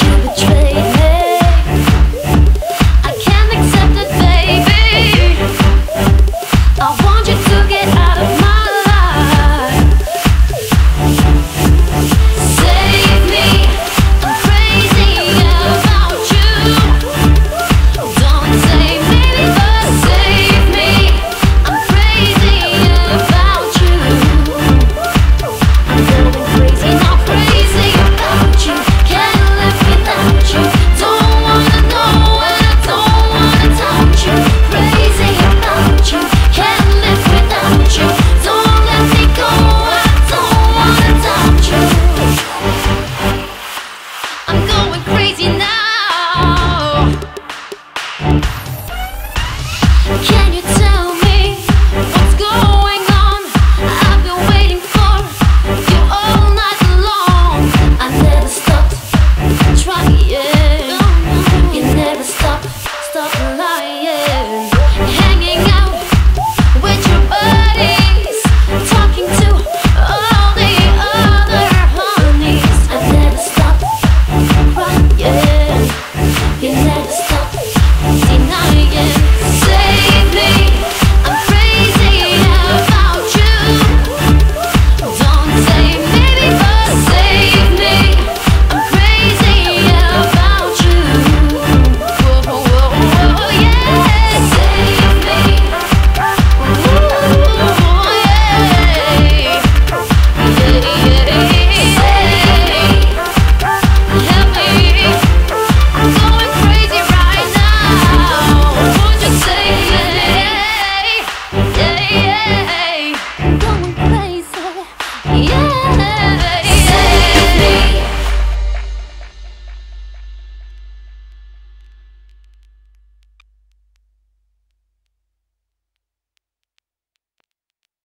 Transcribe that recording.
you betray Can you tell